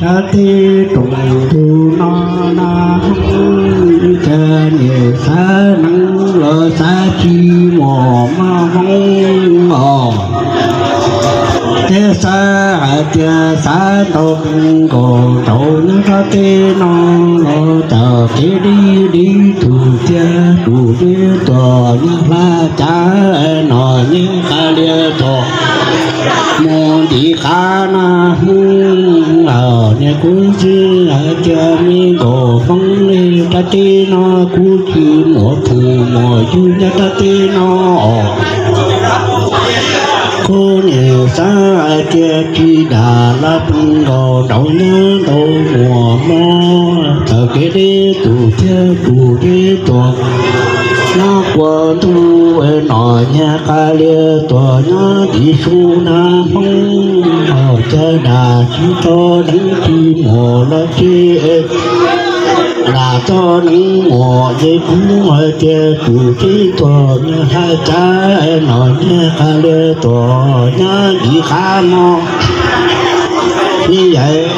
cha ti trùng tu no na hung cha nhiều sa nắng lơ sa chi mò ma hung mò. Thế sa cha sa tông cổ, tổ những cha ti no lo chờ kế đi đi tu cha tu đi tòa như la cha ở nhà cú chứ ở cha mi cổ phong ni, ta tê nó cú chi mùa phù mùa chú nhà ta tê nó cô nhiều xa kia chi đà la tung đồ đậu nhớ đồ mùa mò. Thờ kế đi tù cha, tù đi tuột na qua tu về nọ nhà ca lia tòa nhớ đi su na hông ở cha đà chi cho đánh chi mồ la chi là cho những mùa dây cũng ở kia chủ trí tòa như hai cha nọ như ca lê tòa nhớ đi khá mò như vậy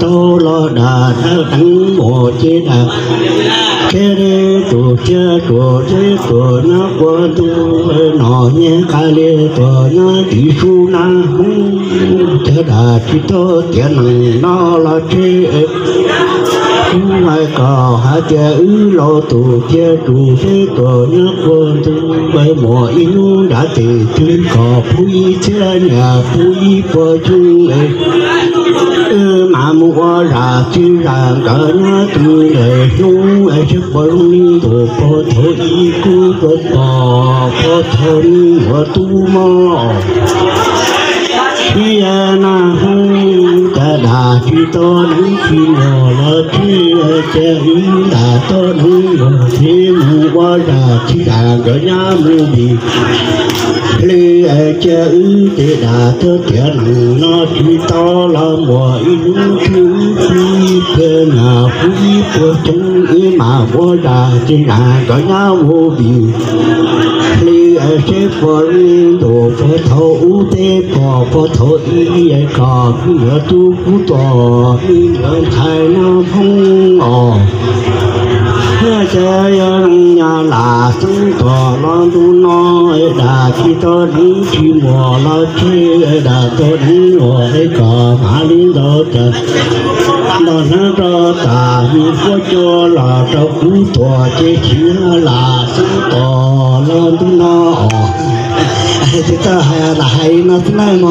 tu lo đà nó đánh mùa chế đà. Cái đê chủ chế chủ chế chủ nó qua, tu nọ nhé ca lê tòa nó đi su na chế đà chỉ chế tiền nó là chế chúng ai cò, hạ chế ư lo tù chế tù chế tổ nhớ quân tu bởi mùa yêu đã tì tuyên cò y chế nhà pui phơ chung nam hoa ra chứ ra cỡ nó tư lệ nung ai sức bởi ni tổ phơ thơ y cú cơ bò phơ thơ ni và tu mò khi na hung ta đà chi to nắng chi ngờ lơ chi che hứng đà to nắng ngờ chi mu hoa ra chi ra gỡ nhá mu bị ly che ư te đà thơ tiền nó chi to là mùa in chu phi cơ ngà phi cơ chung ư mà vô đà chi ngà gỡ nhá vô bì. Ly phở phật đồ phở thô ư tế phò phở thô ý yê cò ngựa tu cú tò ngựa thai nó phong ngọt xe nhà là chúng tỏ lo tu no đã khi to đi chi mò lo chi đã to đi ngồi ai cò mà đi đâu trời nó nó cho ta hi có cho là cho cú tỏ chế chi là chúng tỏ lo tu no thì ta hay là hay nó thế này mà.